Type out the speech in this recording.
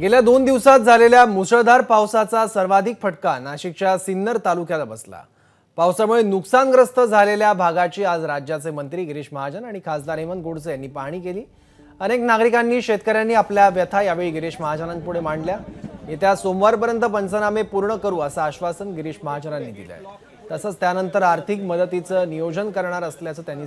गेल्या दोन दिवसात झालेल्या मुसळधार पावसाचा सर्वाधिक फटका नाशिकच्या सिन्नर तालुक्याला बसला. पावसामुळे नुकसानग्रस्त झालेल्या भागाची आज राज्याचे मंत्री गिरीश महाजन आणि खासदार हेमंत गोडसे यांनी पाहणी केली. अनेक नागरिकांनी शेतकऱ्यांनी आपल्या व्यथा यावेळी गिरीश महाजनांपुढे मांडल्या. येत्या सोमवारपर्यंत पंचनामे पूर्ण करू असं आश्वासन गिरीश महाजनांनी दिलं आहे तसंच त्यानंतर आर्थिक मदतीचं नियोजन करणार असल्याचं त्यांनी